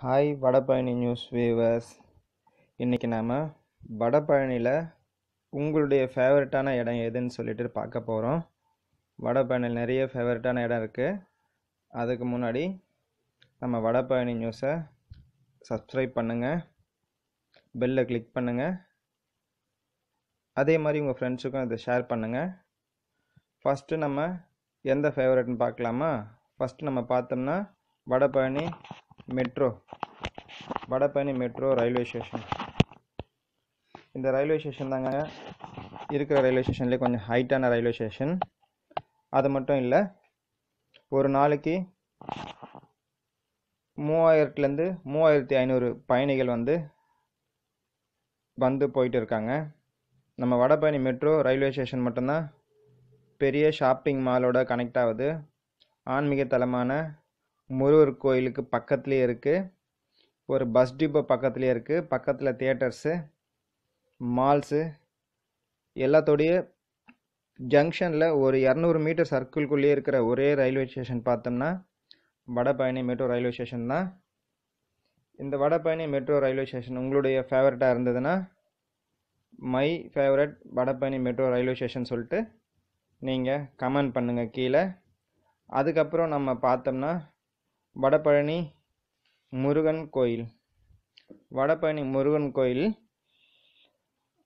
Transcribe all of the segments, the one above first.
Hi Vadapalani news வேவர்ஸ் இன்றைக்கி நாம் வடபழனியில் உங்களுடைய ஃபேவரட்டான இடம் எதுன்னு சொல்லிட்டு பார்க்க போகிறோம் வடபழனியில் நிறைய ஃபேவரட்டான இடம் இருக்குது அதுக்கு முன்னாடி நம்ம வடபழனி நியூஸை சப்ஸ்கிரைப் பண்ணுங்கள் பெல்லை கிளிக் பண்ணுங்கள் அதே மாதிரி உங்கள் ஃப்ரெண்ட்ஸுக்கும் இதை ஷேர் பண்ணுங்கள் ஃபஸ்ட்டு நம்ம எந்த ஃபேவரட்னு பார்க்கலாமா? ஃபஸ்ட்டு நம்ம பார்த்தோம்னா Vadapalani metro Vadapalani metro railway station இந்த ரயில்வே ஸ்டேஷன் தாங்க இருக்கிற ரயில்வே ஸ்டேஷன்லேயே கொஞ்சம் ஹைட்டான ரயில்வே ஸ்டேஷன் அது மட்டும் இல்லை ஒரு நாளைக்கு மூவாயிரத்துலேருந்து மூவாயிரத்தி ஐநூறு பயணிகள் வந்து வந்து போயிட்டு இருக்காங்க. நம்ம வடபழனி மெட்ரோ ரயில்வே ஸ்டேஷன் மட்டும்தான் பெரிய ஷாப்பிங் மாலோட கனெக்ட் ஆகுது. ஆன்மீக தலமான முருகர் கோயிலுக்கு பக்கத்துலேயே இருக்குது ஒரு பஸ் டிப்போ பக்கத்துலேயே இருக்குது பக்கத்தில் தியேட்டர்ஸு மால்ஸு எல்லாத்தோடைய ஜங்ஷனில் ஒரு இரநூறு மீட்டர் சர்க்கிள்குள்ளேயே இருக்கிற ஒரே ரயில்வே ஸ்டேஷன் பார்த்தோம்னா வடபழனி மெட்ரோ ரயில்வே ஸ்டேஷன் தான். இந்த வடபழனி மெட்ரோ ரயில்வே ஸ்டேஷன் உங்களுடைய ஃபேவரட்டாக இருந்ததுன்னா my favourite Vadapalani metro railway station சொல்லிட்டு நீங்கள் கமெண்ட் பண்ணுங்கள் கீழே. அதுக்கப்புறம் நம்ம பார்த்தோம்னா வடபழனி முருகன் கோயில். வடபழனி முருகன் கோயில்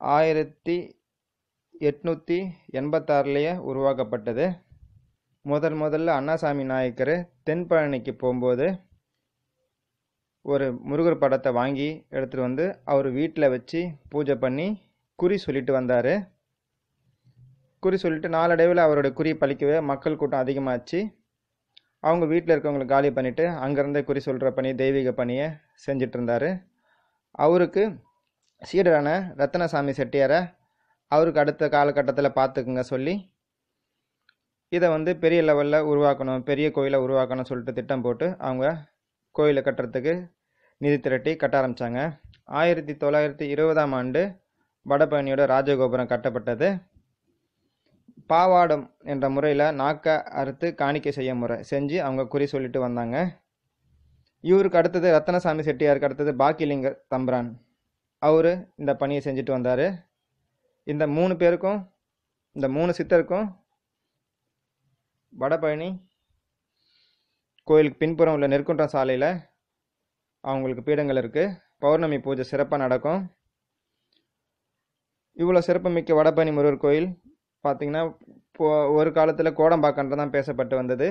ஆயிரத்தி எட்நூற்றி எண்பத்தாறுலேயே உருவாக்கப்பட்டது. முதல் முதல்ல அண்ணாசாமி நாயக்கர் தென்பழனிக்கு போகும்போது ஒரு முருகர் படத்தை வாங்கி எடுத்துகிட்டு வந்து அவர் வீட்டில் வச்சு பூஜை பண்ணி குறி சொல்லிட்டு வந்தார். குறி சொல்லிட்டு நாளடைவில் அவரோட குறி பழிக்கவே மக்கள் கூட்டம் அதிகமாச்சு. அவங்க வீட்டில் இருக்கவங்களை காலி பண்ணிவிட்டு அங்கேருந்தே குறி சொல்கிற பணி தெய்வீக பணியை செஞ்சிட்டு இருந்தார் அவருக்கு சீடரான ரத்தனசாமி செட்டியாரை அவருக்கு அடுத்த காலகட்டத்தில் பார்த்துக்குங்க சொல்லி இதை வந்து பெரிய லெவலில் உருவாக்கணும் பெரிய கோயிலை உருவாக்கணும்னு சொல்லிட்டு திட்டம் போட்டு அவங்க கோயிலை கட்டுறதுக்கு நிதி திரட்டி கட்ட ஆரம்பித்தாங்க ஆயிரத்தி தொள்ளாயிரத்தி இருபதாம் ஆண்டு வடபழனியோட ராஜகோபுரம் கட்டப்பட்டது. பாவாடம் என்ற முறையில் நாக்கை அறுத்து காணிக்கை செய்ய முறை செஞ்சு அவங்க குறி சொல்லிட்டு வந்தாங்க. இவருக்கு அடுத்தது ரத்தனசாமி செட்டியாருக்கு அடுத்தது பாக்கிலிங்க தம்பிரான். அவர் இந்த பணியை செஞ்சுட்டு வந்தார். இந்த மூணு பேருக்கும் இந்த மூணு சித்தருக்கும் வடபழனி கோயிலுக்கு பின்புறம் உள்ள நெற்குன்றம் சாலையில் அவங்களுக்கு பீடங்கள் இருக்குது பௌர்ணமி பூஜை சிறப்பாக நடக்கும். இவ்வளோ சிறப்புமிக்க வடபழனி முருகர் கோயில் பார்த்திங்கன்னா ஒரு காலத்தில் கோடம்பாக்கன்று தான் பேசப்பட்டு வந்தது.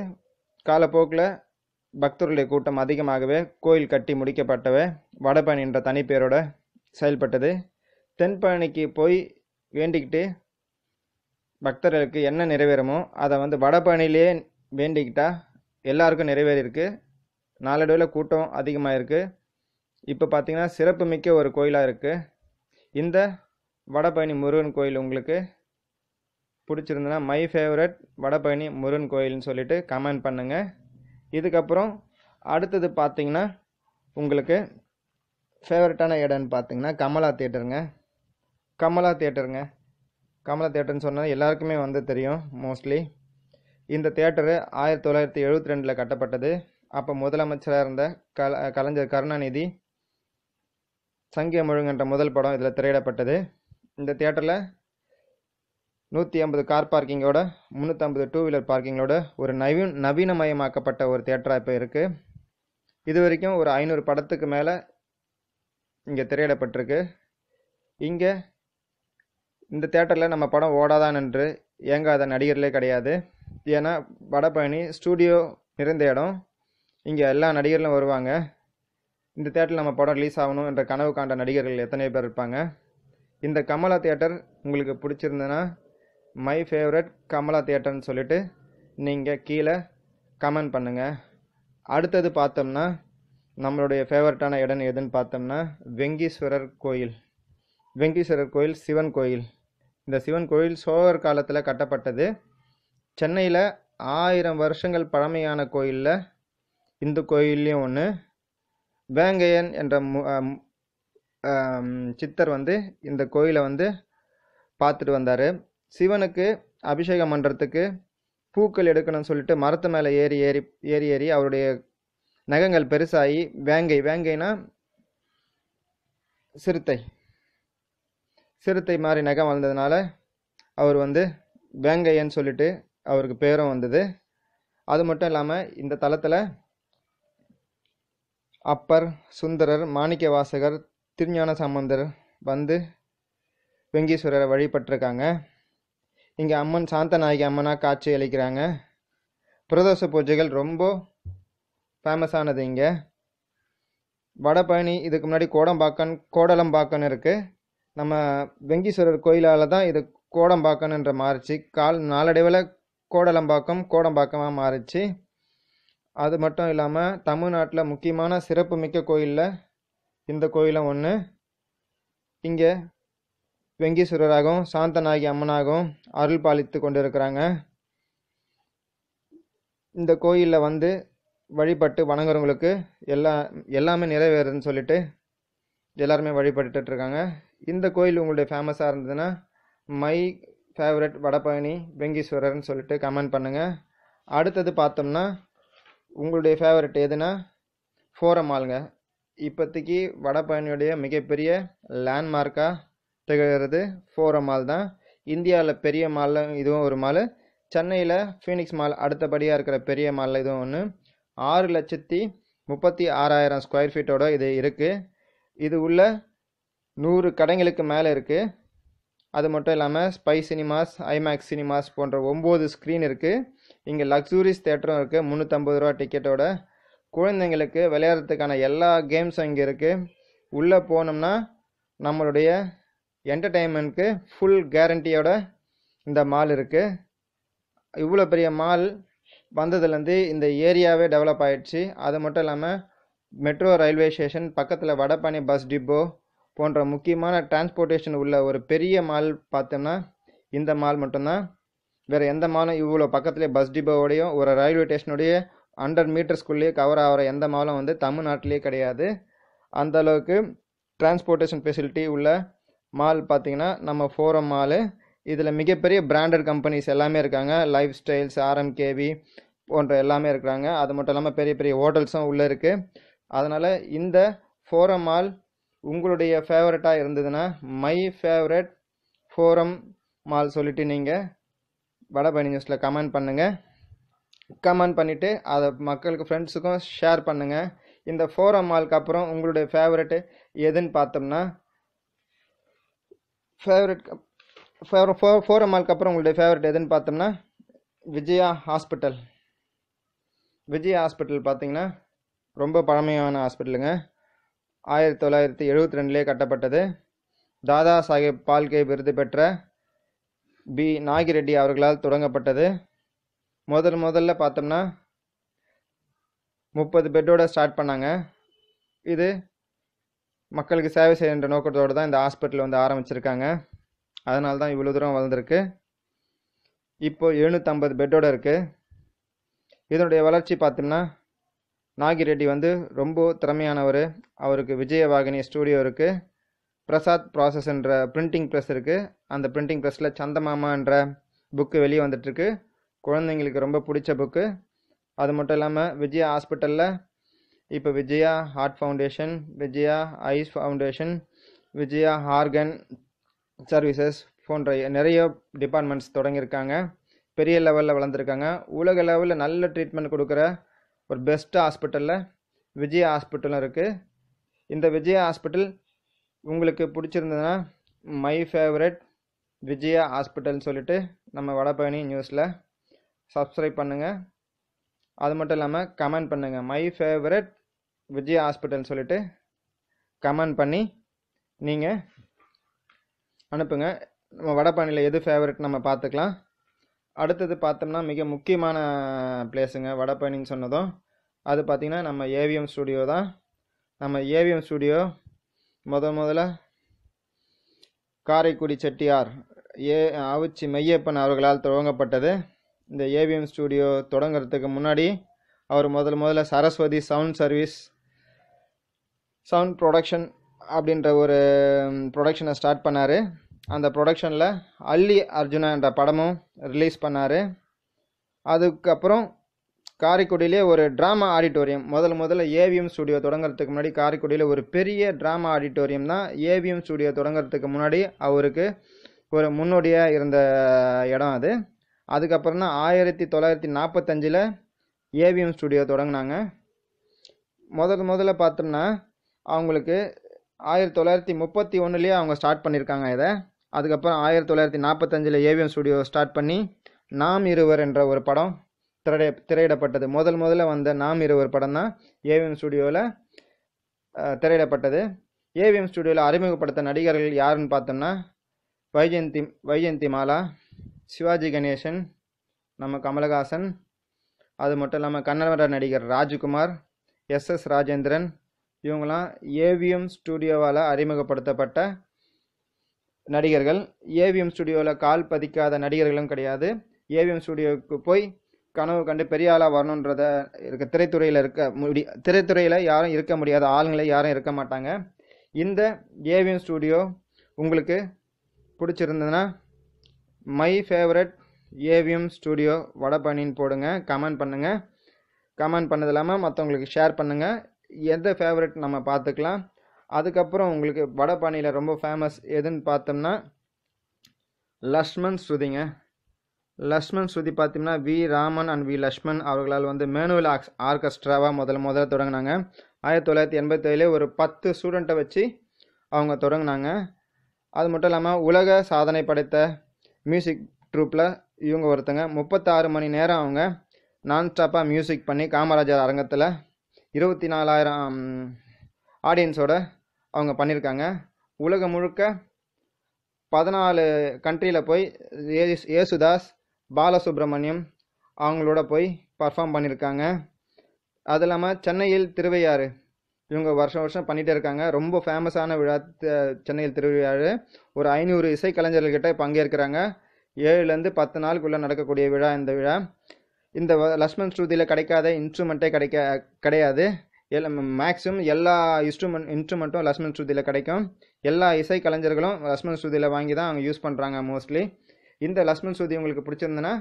காலப்போக்கில் பக்தருடைய கூட்டம் அதிகமாகவே கோயில் கட்டி முடிக்கப்பட்டவை வடபழனி என்ற தனிப்பேரோட செயல்பட்டது. தென்பழனிக்கு போய் வேண்டிக்கிட்டு பக்தர்களுக்கு என்ன நிறைவேறுமோ அதை வந்து வடபழனிலேயே வேண்டிக்கிட்டால் எல்லாருக்கும் நிறைவேறியிருக்கு. நாளடைவில் கூட்டம் அதிகமாக இருக்குது இப்போ பார்த்திங்கன்னா சிறப்பு மிக்க ஒரு கோயிலாக இருக்குது இந்த வடபழனி முருகன் கோயில் உங்களுக்கு பிடிச்சிருந்ததுன்னா மை ஃபேவரட் வடபழனி முருகன் கோயில்னு சொல்லிட்டு கமெண்ட் பண்ணுங்கள் இதுக்கப்புறம் அடுத்தது பார்த்தீங்கன்னா உங்களுக்கு ஃபேவரட்டான இடம்னு பார்த்தீங்கன்னா கமலா தேட்டருங்க கமலா தேட்டருங்க கமலா தேட்டர்னு சொன்னால் எல்லாருக்குமே வந்து தெரியும் மோஸ்ட்லி இந்த தேட்டரு ஆயிரத்தி தொள்ளாயிரத்தி எழுபத்தி ரெண்டில் கட்டப்பட்டது. அப்போ முதலமைச்சராக இருந்த கல கலைஞர் கருணாநிதி சங்கிய முழுங்கன்ற முதல் படம் இதில் திரையிடப்பட்டது. இந்த தேட்டரில் நூற்றி ஐம்பது கார் பார்க்கிங்கோட முந்நூற்றம்பது டூ வீலர் பார்க்கிங்கோட ஒரு நவீன் நவீனமயமாக்கப்பட்ட ஒரு தேட்டராக இப்போ இருக்குது இது வரைக்கும் ஒரு ஐநூறு படத்துக்கு மேலே இங்கே திரையிடப்பட்டிருக்கு. இங்கே இந்த தேட்டரில் நம்ம படம் ஓடாதான் என்று இயங்காத நடிகர்களே கிடையாது. ஏன்னா வடபழனி ஸ்டூடியோ நிறைந்த இடம். இங்கே எல்லா நடிகர்களும் வருவாங்க. இந்த தேட்டரில் நம்ம படம் ரிலீஸ் ஆகணும் என்ற கனவு காண்ட நடிகர்கள் எத்தனை பேர் இருப்பாங்க. இந்த கமலா தேட்டர் உங்களுக்கு பிடிச்சிருந்ததுன்னா மை ஃபேவரட் கமலா தேட்டர்னு சொல்லிட்டு நீங்கள் கீழே கமெண்ட் பண்ணுங்கள் அடுத்தது பார்த்தோம்னா நம்மளுடைய ஃபேவரட்டான இடம் எதுன்னு பார்த்தோம்னா வெங்கீஸ்வரர் கோயில். வெங்கீஸ்வரர் கோயில் சிவன் கோயில். இந்த சிவன் கோயில் சோழர் காலத்தில் கட்டப்பட்டது. சென்னையில் ஆயிரம் வருஷங்கள் பழமையான கோயிலில் இந்து கோயில்லையும் ஒன்று வேங்கையன் என்ற சித்தர் வந்து இந்த கோயிலை வந்து பார்த்துட்டு வந்தார். சிவனுக்கு அபிஷேகம் பண்ணுறதுக்கு பூக்கள் எடுக்கணும்னு சொல்லிட்டு மரத்து மேலே ஏறி ஏறி ஏறி ஏறி அவருடைய நகங்கள் பெருசாகி வேங்கை வேங்கைனா சிறுத்தை. சிறுத்தை மாதிரி நகம் வளர்ந்ததுனால அவர் வந்து வேங்கையன்னு சொல்லிட்டு அவருக்கு பேரும் வந்தது. அது மட்டும் இல்லாமல் இந்த தளத்தில் அப்பர் சுந்தரர் மாணிக்க வாசகர் திருஞான சம்பந்தர் வந்து வெங்கீஸ்வரரை வழிபட்டிருக்காங்க. இங்கே அம்மன் சாந்தநாயகி அம்மனாக காட்சி அளிக்கிறாங்க. பிரதோஷ பூஜைகள் ரொம்ப ஃபேமஸானது இங்கே. வடபழனி இதுக்கு முன்னாடி கோடம்பாக்கன் கோடலம்பாக்கன் இருக்குது நம்ம வெங்கீஸ்வரர் கோயிலால் தான் இது கோடம்பாக்கன்ன்ற மாறிச்சு. கால் நாளடைவில் கோடலம்பாக்கம் கோடம்பாக்கமாக மாறிச்சு. அது மட்டும் இல்லாமல் தமிழ்நாட்டில் முக்கியமான சிறப்புமிக்க கோயிலில் இந்த கோயிலும் ஒன்று இங்கே வெங்கீஸ்வரராகவும் சாந்தநாயகி அம்மனாகவும் அருள் பாலித்து கொண்டிருக்கிறாங்க. இந்த கோயிலில் வந்து வழிபட்டு வணங்குறவங்களுக்கு எல்லா எல்லாமே நிறைவேறுதுன்னு சொல்லிட்டு எல்லாருமே வழிபட்டுட்டு இருக்காங்க. இந்த கோயில் உங்களுடைய ஃபேமஸாக இருந்ததுன்னா மை ஃபேவரட் வடபழனி வெங்கீஸ்வரர்னு சொல்லிட்டு கமெண்ட் பண்ணுங்கள் அடுத்தது பார்த்தோம்னா உங்களுடைய ஃபேவரட் எதுனா ஃபோரம் ஆளுங்க இப்போதைக்கு வடபழனியுடைய மிகப்பெரிய லேண்ட்மார்க்காக திகழ்கிறது. ஃபோரம் மால் தான். இந்தியாவில் பெரிய மாலில் இதுவும் ஒரு மால் சென்னையில் ஃபீனிக்ஸ் மால் அடுத்தபடியாக இருக்கிற பெரிய மாலில் இதுவும் ஒன்று ஆறு லட்சத்தி முப்பத்தி ஆறாயிரம் ஸ்கொயர் ஃபீட்டோட இது இருக்குது இது உள்ள நூறு கடைங்களுக்கு மேலே இருக்குது அது மட்டும் இல்லாமல் ஸ்பை சினிமாஸ் ஐமேக்ஸ் சினிமாஸ் போன்ற ஒம்பது ஸ்க்ரீன் இருக்குது இங்கே லக்ஸூரிஸ் தேட்டரும் இருக்குது முந்நூற்றம்பது ரூபா டிக்கெட்டோட குழந்தைங்களுக்கு விளையாடுறதுக்கான எல்லா கேம்ஸும் இங்கே இருக்குது உள்ளே போனோம்னா நம்மளுடைய என்டர்டெயின்மெண்ட்க்கு ஃபுல் கேரண்டியோட இந்த மால் இருக்குது இவ்வளோ பெரிய மால் வந்ததுலேருந்து இந்த ஏரியாவே டெவலப் ஆகிடுச்சு அது மட்டும் இல்லாமல் மெட்ரோ ரயில்வே ஸ்டேஷன் பக்கத்தில் வடபழனி பஸ் டிப்போ போன்ற முக்கியமான டிரான்ஸ்போர்ட்டேஷன் உள்ள ஒரு பெரிய மால் பார்த்தோம்னா இந்த மால் மட்டும்தான். வேறு எந்த மாலும் இவ்வளோ பக்கத்துலேயே பஸ் டிப்போவோடையும் ஒரு ரயில்வே ஸ்டேஷனுடைய ஹண்ட்ரட் மீட்டர்ஸ்குள்ளேயே கவர் ஆகிற எந்த மாலும் வந்து தமிழ்நாட்டிலே கிடையாது. அந்தளவுக்கு டிரான்ஸ்போர்ட்டேஷன் ஃபெசிலிட்டி உள்ள மால் பார்த்தீங்கன்னா நம்ம ஃபோரம் மாலு இதில் மிகப்பெரிய பிராண்டட் கம்பெனிஸ் எல்லாமே இருக்காங்க. லைஃப் ஸ்டைல்ஸ் ஆர்எம்கேவி போன்ற எல்லாமே இருக்கிறாங்க அது மட்டும் இல்லாமல் பெரிய பெரிய ஹோட்டல்ஸும் உள்ளே இருக்குது அதனால் இந்த ஃபோரம் மால் உங்களுடைய ஃபேவரட்டாக இருந்ததுன்னா மை ஃபேவரட் ஃபோரம் மால் சொல்லிவிட்டு நீங்கள் வடபழனி நியூஸில் கமெண்ட் பண்ணுங்கள் கமெண்ட் பண்ணிவிட்டு அதை மக்களுக்கு ஃப்ரெண்ட்ஸுக்கும் ஷேர் பண்ணுங்கள் இந்த ஃபோரம் மாலுக்கு அப்புறம் உங்களுடைய ஃபேவரெட்டு எதுன்னு பார்த்தோம்னா ஃபேவரட் ஃபோரம் மாலுக்கு அப்புறம் உங்களுடைய ஃபேவரட் எதுன்னு பார்த்தோம்னா விஜயா ஹாஸ்பிட்டல் விஜயா ஹாஸ்பிட்டல் பார்த்தீங்கன்னா ரொம்ப பழமையான ஹாஸ்பிட்டலுங்க ஆயிரத்தி தொள்ளாயிரத்தி எழுபத்தி ரெண்டுலேயே கட்டப்பட்டது. தாதா சாஹேப் பால்கே விருது பெற்ற பி. நாகிரெட்டி அவர்களால் தொடங்கப்பட்டது. முதல் முதல்ல பார்த்தோம்னா முப்பது பெட்டோட ஸ்டார்ட் பண்ணாங்க. இது மக்களுக்கு சேவை செய்கின்ற நோக்கத்தோடு தான் இந்த ஹாஸ்பிட்டல் வந்து ஆரம்பிச்சிருக்காங்க. அதனால தான் இவ்வளோ தூரம் வளர்ந்துருக்கு. இப்போ எழுநூற்றம்பது பெட்டோட இருக்குது இதனுடைய வளர்ச்சி பார்த்தோம்னா நாகிரெட்டி வந்து ரொம்ப திறமையானவர். அவருக்கு விஜயவாகினி ஸ்டூடியோ இருக்குது பிரசாத் ப்ராசஸ் என்ற பிரிண்டிங் ப்ரெஸ் இருக்குது அந்த பிரிண்டிங் ப்ரெஸ்ஸில் சந்தமாமான்ற புக்கு வெளியே வந்துட்டுருக்கு. குழந்தைங்களுக்கு ரொம்ப பிடிச்ச புக்கு. அது மட்டும் இல்லாமல் விஜயா ஹாஸ்பிட்டலில் இப்போ Vijaya heart foundation Vijaya eyes foundation Vijaya organ services போன்ற நிறைய டிபார்ட்மெண்ட்ஸ் தொடங்கியிருக்காங்க. பெரிய லெவலில் வளர்ந்துருக்காங்க. உலக லெவலில் நல்ல ட்ரீட்மெண்ட் கொடுக்குற ஒரு பெஸ்ட் ஹாஸ்பிட்டலில் விஜயா ஹாஸ்பிட்டலும் இருக்குது இந்த விஜயா ஹாஸ்பிட்டல் உங்களுக்கு பிடிச்சிருந்ததுன்னா மை ஃபேவரட் விஜயா ஹாஸ்பிட்டல்னு சொல்லிட்டு நம்ம வடபழனி நியூஸில் சப்ஸ்கிரைப் பண்ணுங்கள் அது மட்டும் இல்லாமல் கமெண்ட் பண்ணுங்கள் மை ஃபேவரட் விஜய் ஹாஸ்பிட்டல்னு சொல்லிட்டு கமெண்ட் பண்ணி நீங்கள் அனுப்புங்க. நம்ம வடபழனியில் எது ஃபேவரட் நம்ம பார்த்துக்கலாம். அடுத்தது பார்த்தோம்னா மிக முக்கியமான பிளேஸுங்க வடபழனின்னு சொன்னதும். அது பார்த்திங்கன்னா நம்ம ஏவிஎம் ஸ்டூடியோ தான். நம்ம ஏவிஎம் ஸ்டூடியோ முத முதல்ல காரைக்குடி செட்டியார் ஏ அவிச்சி மெய்யப்பன் அவர்களால் துவங்கப்பட்டது. இந்த ஏவிஎம் ஸ்டூடியோ தொடங்குறதுக்கு முன்னாடி அவர் முதல் முதல்ல Saraswathi sound service sound production அப்படின்ற ஒரு ப்ரொடக்ஷனை ஸ்டார்ட் பண்ணார். அந்த ப்ரொடக்ஷனில் அல்லி அர்ஜுனா என்ற படமும் ரிலீஸ் பண்ணார். அதுக்கப்புறம் காரைக்குடியிலே ஒரு ட்ராமா ஆடிட்டோரியம் முதல் முதல்ல ஏவிஎம் ஸ்டுடியோ தொடங்குறதுக்கு முன்னாடி காரைக்குடியில் ஒரு பெரிய ட்ராமா ஆடிட்டோரியம் தான் ஏவிஎம் ஸ்டுடியோ தொடங்குறதுக்கு முன்னாடி அவருக்கு ஒரு முன்னோடியாக இருந்த இடம் அது. அதுக்கப்புறம் தான் ஆயிரத்தி தொள்ளாயிரத்தி நாற்பத்தஞ்சில் ஏவிஎம் ஸ்டுடியோ தொடங்கினாங்க. முதல் முதல்ல பார்த்தோம்னா அவங்களுக்கு ஆயிரத்தி தொள்ளாயிரத்தி முப்பத்தி ஒன்றுலேயே அவங்க ஸ்டார்ட் பண்ணியிருக்காங்க இதை. அதுக்கப்புறம் ஆயிரத்தி தொள்ளாயிரத்தி நாற்பத்தஞ்சில் ஏவிஎம் ஸ்டுடியோ ஸ்டார்ட் பண்ணி நாம் இருவர் என்ற ஒரு படம் திரைய திரையிடப்பட்டது. முதல் முதல்ல வந்த நாம் இருவர் படம் தான் ஏவிஎம் ஸ்டுடியோவில் திரையிடப்பட்டது. ஏவிஎம் ஸ்டுடியோவில் அறிமுகப்படுத்த நடிகர்கள் யாருன்னு பார்த்தோம்னா வைஜெயந்தி வைஜெயந்தி மாலா. சிவாஜி கணேசன் நம்ம கமலஹாசன் அது மட்டும் இல்லாமல் கன்னட நடிகர் ராஜ்குமார் எஸ் எஸ் ராஜேந்திரன் இவங்களாம் ஏவிஎம் ஸ்டுடியோவால் அறிமுகப்படுத்தப்பட்ட நடிகர்கள். ஏவிஎம் ஸ்டுடியோவில் கால் பதிக்காத நடிகர்களும் கிடையாது. ஏவிஎம் ஸ்டுடியோவுக்கு போய் கனவு கண்டு பெரிய ஆளாக வரணுன்றத இருக்க. திரைத்துறையில் இருக்க முடி திரைத்துறையில் யாரும் இருக்க முடியாத ஆளுங்களே யாரும் இருக்க மாட்டாங்க. இந்த ஏவிஎம் ஸ்டுடியோ உங்களுக்கு பிடிச்சிருந்ததுன்னா மை ஃபேவரட் ஏவிஎம் ஸ்டுடியோ வடபழனின்னு போடுங்க கமெண்ட் பண்ணுங்கள் கமெண்ட் பண்ணது இல்லாமல் மற்றவங்களுக்கு ஷேர் பண்ணுங்கள் எந்த ஃபேவரட் நம்ம பார்த்துக்கலாம். அதுக்கப்புறம் உங்களுக்கு வடபழனியில் ரொம்ப ஃபேமஸ் எதுன்னு பார்த்தோம்னா லக்ஷ்மண் ஸ்ருதிங்க லக்ஷ்மண் ஸ்ருதி பார்த்தீங்கன்னா V Raman and V Lakshman அவர்களால் வந்து மேனுவல் ஆக்ஸ் ஆர்கெஸ்ட்ராவாக முதல்ல முதல்ல தொடங்கினாங்க. ஆயிரத்தி தொள்ளாயிரத்தி எண்பத்தேழு ஒரு பத்து ஸ்டூடெண்ட்டை வச்சு அவங்க தொடங்கினாங்க. அது மட்டும் இல்லாமல் உலக சாதனை படைத்த மியூசிக் ட்ரூப்பில் இவங்க ஒருத்தங்க. முப்பத்தாறு மணி நேரம் அவங்க நான் ஸ்டாப்பாக மியூசிக் பண்ணி காமராஜர் அரங்கத்தில் இருபத்தி நாலாயிரம் ஆடியன்ஸோட அவங்க பண்ணியிருக்காங்க உலகம் முழுக்க பதினாலு கண்ட்ரியில் போய் ஏசுதாஸ் பாலசுப்ரமணியம் அவங்களோட போய் பர்ஃபார்ம் பண்ணியிருக்காங்க அது இல்லாமல் சென்னையில் திருவையாறு இவங்க வருஷம் வருஷம் பண்ணிகிட்டே இருக்காங்க. ரொம்ப ஃபேமஸான விழா சென்னையில் திருவிழாவில் ஒரு ஐநூறு இசைக்கலைஞர்கள்கிட்ட பங்கேற்கிறாங்க. ஏழுலேருந்து பத்து நாளுக்குள்ளே நடக்கக்கூடிய விழா இந்த விழா. இந்த லக்ஷ்மண் ஸ்ருதியில் கிடைக்காத இன்ஸ்ட்ருமெண்ட்டே கிடைக்க கிடையாது. எல் மேக்ஸிமம் எல்லா இன்ஸ்ட்ருமெண்ட் இன்ஸ்ட்ருமெண்ட்டும் லக்ஷ்மண் ஸ்ருதியில் கிடைக்கும். எல்லா இசை கலைஞர்களும் லக்ஷ்மண் ஸ்ருதியில் வாங்கி தான் அவங்க யூஸ் பண்ணுறாங்க மோஸ்ட்லி இந்த லக்ஷ்மண் ஸ்ருதி உங்களுக்கு பிடிச்சிருந்துன்னா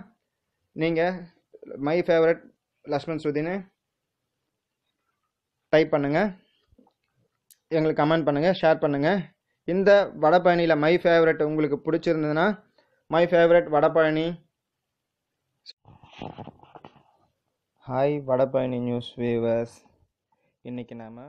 நீங்கள் மை ஃபேவரட் லக்ஷ்மண் ஸ்ருதின்னு டைப் பண்ணுங்கள் எங்களுக்கு கமெண்ட் பண்ணுங்கள் ஷேர் பண்ணுங்கள் இந்த வடபழனியில் மை ஃபேவரட் உங்களுக்கு பிடிச்சிருந்ததுன்னா my favourite Vadapalani. Hi Vadapalani news viewers இன்றைக்கி நாம